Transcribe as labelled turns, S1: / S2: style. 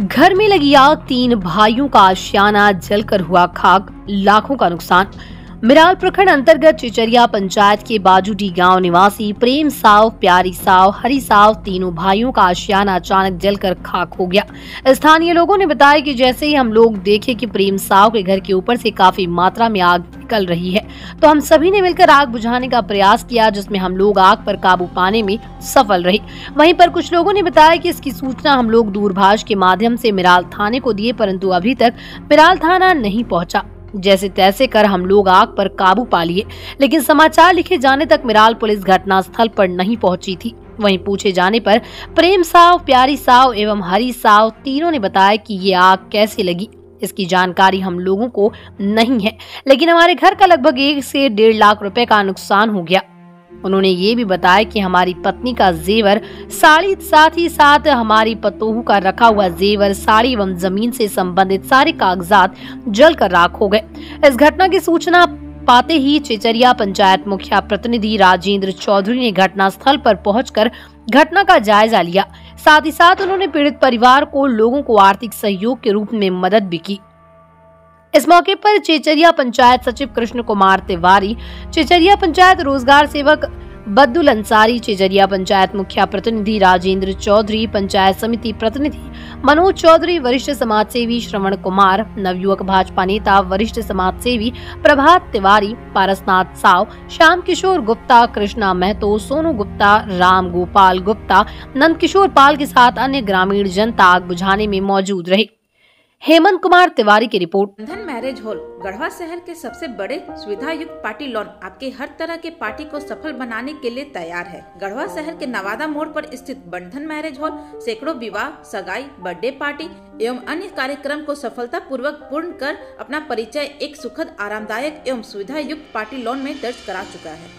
S1: घर में लगी आग तीन भाइयों का आशियाना जलकर हुआ खाक लाखों का नुकसान। मिराल प्रखंड अंतर्गत चिचरिया पंचायत के बाजूडी गाँव निवासी प्रेम साव, प्यारी साव, हरी साव तीनों भाइयों का आशियाना अचानक जलकर खाक हो गया। स्थानीय लोगों ने बताया कि जैसे ही हम लोग देखे कि प्रेम साव के घर के ऊपर से काफ़ी मात्रा में आग निकल रही है तो हम सभी ने मिलकर आग बुझाने का प्रयास किया, जिसमें हम लोग आग पर काबू पाने में सफल रहे। वहीं पर कुछ लोगों ने बताया कि इसकी सूचना हम लोग दूरभाष के माध्यम से मिराल थाने को दिए, परंतु अभी तक मिराल थाना नहीं पहुँचा। जैसे तैसे कर हम लोग आग पर काबू पा लिए, लेकिन समाचार लिखे जाने तक मिराल पुलिस घटना स्थल पर नहीं पहुँची थी। वहीं पूछे जाने पर प्रेम साव, प्यारी साव एवं हरी साव तीनों ने बताया कि ये आग कैसे लगी। इसकी जानकारी हम लोगों को नहीं है, लेकिन हमारे घर का लगभग एक से डेढ़ लाख रुपए का नुकसान हो गया। उन्होंने ये भी बताया कि हमारी पत्नी का जेवर साड़ी साथ ही साथ हमारी पतोहू का रखा हुआ जेवर साड़ी एवं ज़मीन से संबंधित सारे कागजात जलकर राख हो गए। इस घटना की सूचना पाते ही चेचरिया पंचायत मुखिया प्रतिनिधि राजेंद्र चौधरी ने घटना स्थल पर पहुंचकर घटना का जायजा लिया। साथ ही साथ उन्होंने पीड़ित परिवार को लोगों को आर्थिक सहयोग के रूप में मदद भी की। इस मौके पर चेचरिया पंचायत सचिव कृष्ण कुमार तिवारी, चेचरिया पंचायत रोज़गार सेवक बद्दुल अंसारी चेचरिया पंचायत मुखिया प्रतिनिधि राजेंद्र चौधरी, पंचायत समिति प्रतिनिधि मनोज चौधरी, वरिष्ठ समाज सेवी श्रवण कुमार, नवयुवक भाजपा नेता वरिष्ठ समाज सेवी प्रभात तिवारी, पारसनाथ साव, श्याम किशोर गुप्ता, कृष्णा महतो, सोनू गुप्ता, राम गोपाल गुप्ता नंद किशोर पाल के साथ अन्य ग्रामीण जनता आग बुझाने में मौजूद रहे। हेमंत कुमार तिवारी की रिपोर्ट।
S2: बंधन मैरिज हॉल, गढ़वा शहर के सबसे बड़े सुविधा युक्त पार्टी लॉन, आपके हर तरह के पार्टी को सफल बनाने के लिए तैयार है। गढ़वा शहर के नवादा मोड़ पर स्थित बंधन मैरिज हॉल, सैकड़ों विवाह, सगाई, बर्थडे पार्टी एवं अन्य कार्यक्रम को सफलता पूर्वक पूर्ण कर अपना परिचय एक सुखद, आरामदायक एवं सुविधा युक्त पार्टी लॉन में दर्ज करा चुका है।